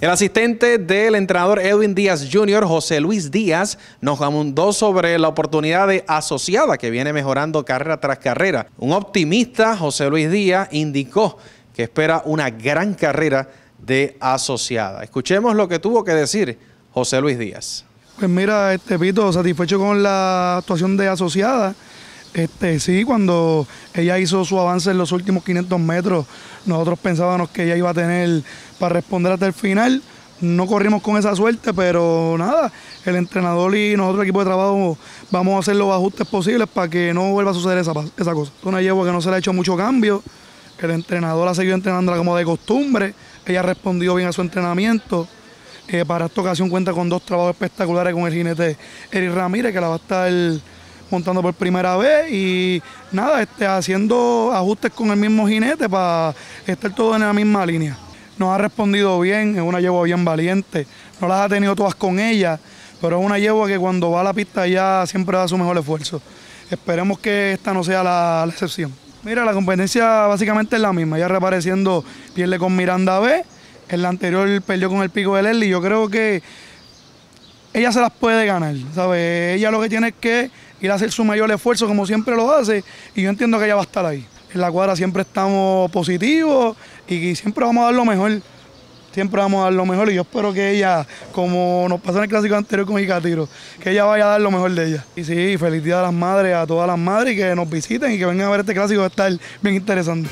El asistente del entrenador Edwin Díaz Jr., José Luis Díaz, nos abundó sobre la oportunidad de asociada que viene mejorando carrera tras carrera. Un optimista, José Luis Díaz, indicó que espera una gran carrera de asociada. Escuchemos lo que tuvo que decir José Luis Díaz. Pues mira, este Pito, satisfecho con la actuación de asociada. Este, sí, cuando ella hizo su avance en los últimos 500 metros, nosotros pensábamos que ella iba a tener para responder hasta el final. No corrimos con esa suerte, pero nada, el entrenador y nosotros, el equipo de trabajo, vamos a hacer los ajustes posibles para que no vuelva a suceder esa, esa cosa. Es una yegua que no se le ha hecho mucho cambio, el entrenador ha seguido entrenándola como de costumbre, ella ha respondido bien a su entrenamiento. Eh, para esta ocasión cuenta con dos trabajos espectaculares con el jinete Eric Ramírez, que la va a estar montando por primera vez y nada, este, haciendo ajustes con el mismo jinete para estar todo en la misma línea. Nos ha respondido bien, es una yegua bien valiente, no las ha tenido todas con ella, pero es una yegua que cuando va a la pista ya siempre da su mejor esfuerzo. Esperemos que esta no sea la, excepción. Mira, la competencia básicamente es la misma, ya reapareciendo pierde con Miranda B, en la anterior perdió con el pico de Leslie, yo creo que ella se las puede ganar, ¿sabes? Ella lo que tiene es que ir a hacer su mayor esfuerzo como siempre lo hace y yo entiendo que ella va a estar ahí. En la cuadra siempre estamos positivos y siempre vamos a dar lo mejor. Siempre vamos a dar lo mejor y yo espero que ella, como nos pasó en el clásico anterior con Icatiro, que ella vaya a dar lo mejor de ella. Y sí, feliz a las madres, a todas las madres y que nos visiten y que vengan a ver este clásico, va a estar bien interesante.